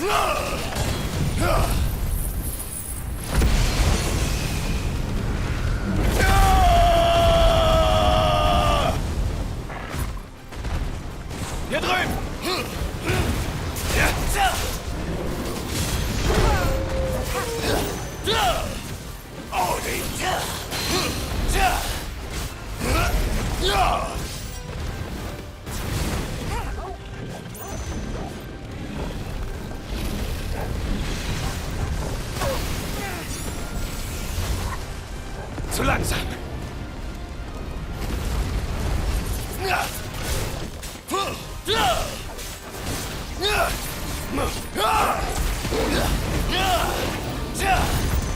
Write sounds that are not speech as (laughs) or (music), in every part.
Ah!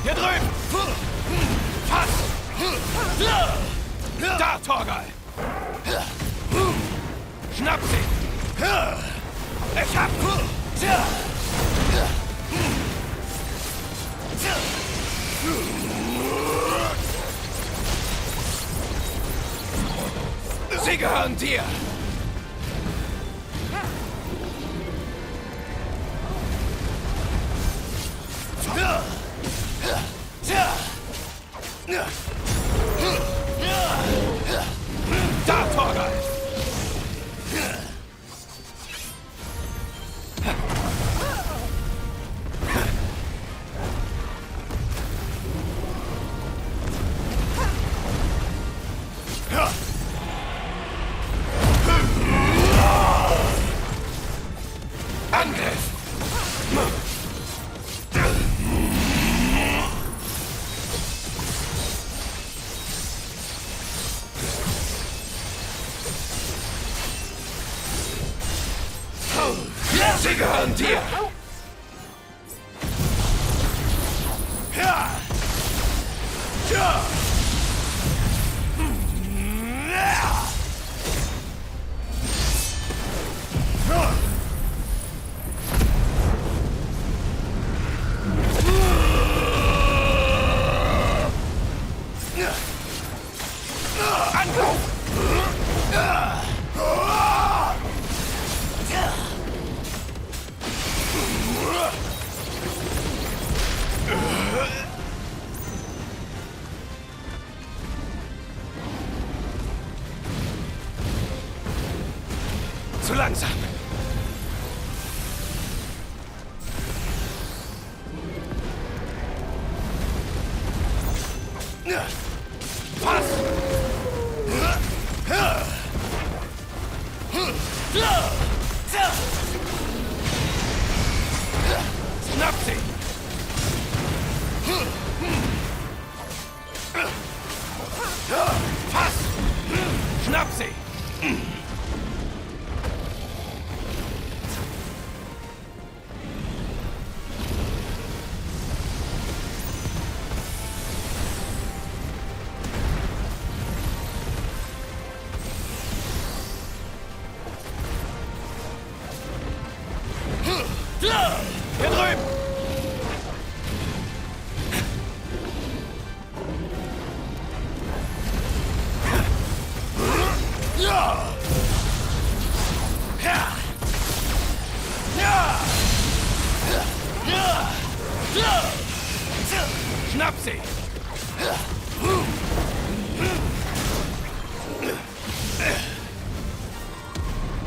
Hier drüben. Fass. Da, Torgal. Schnapp sie. Ich hab. volunteer! And go! Langsam. Pass! Schnapp sie! Pass! Schnapp sie! Schnapp sie!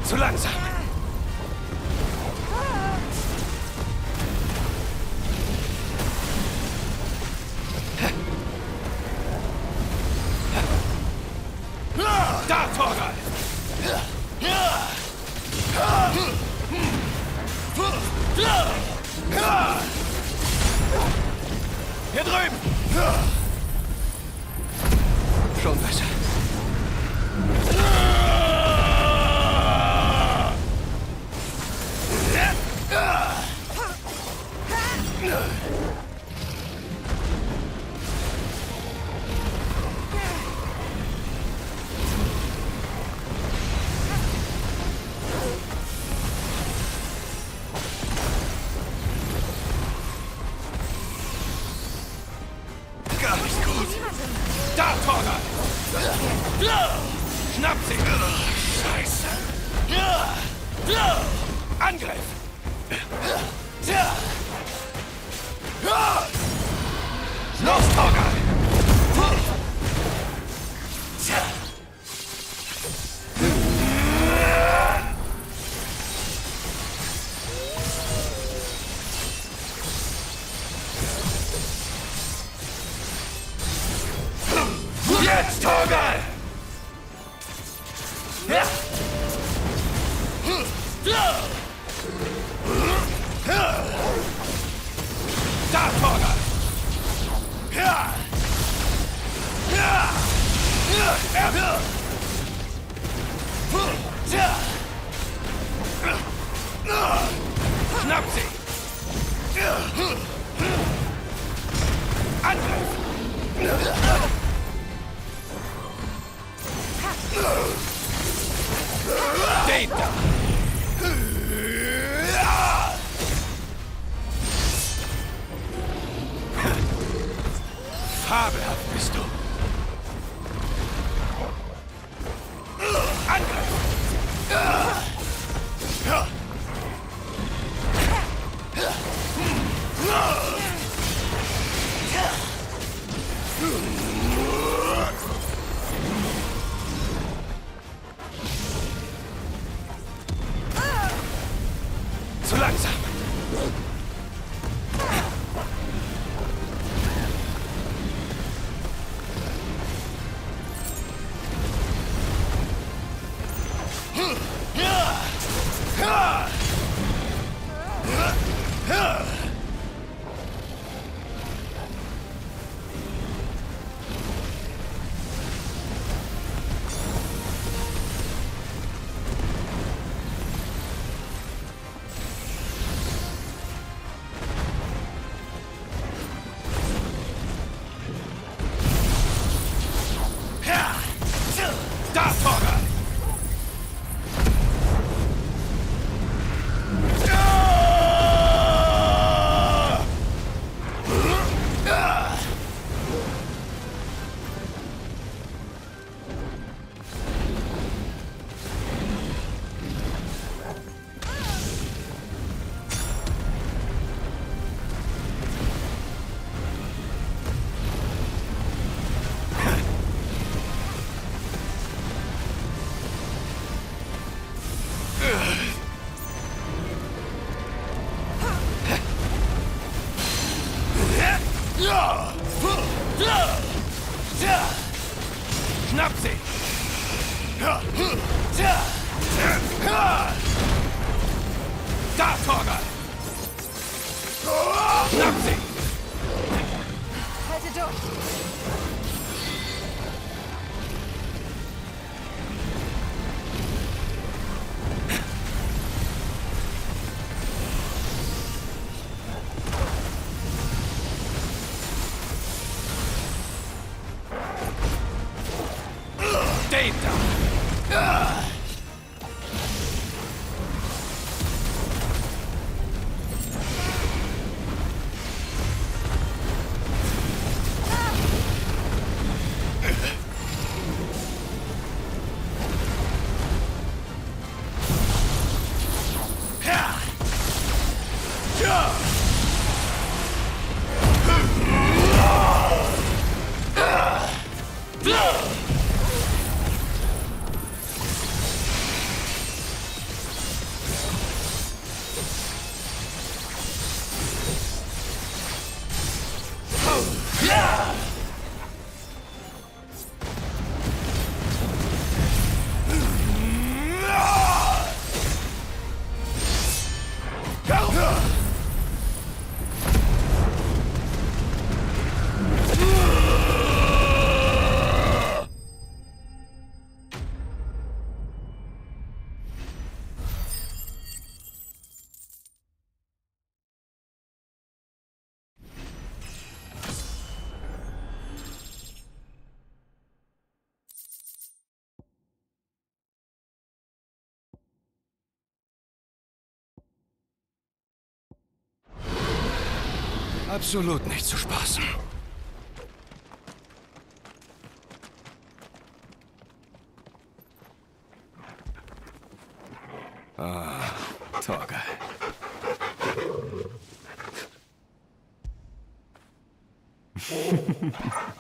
Zu langsam! Da, Torgal! Hier drüben! Schon besser. Schnapp sie! Scheiße! Angriff! Los, Torgal! direita! Absolut nicht zu spaßen. Ah, Torge. (laughs)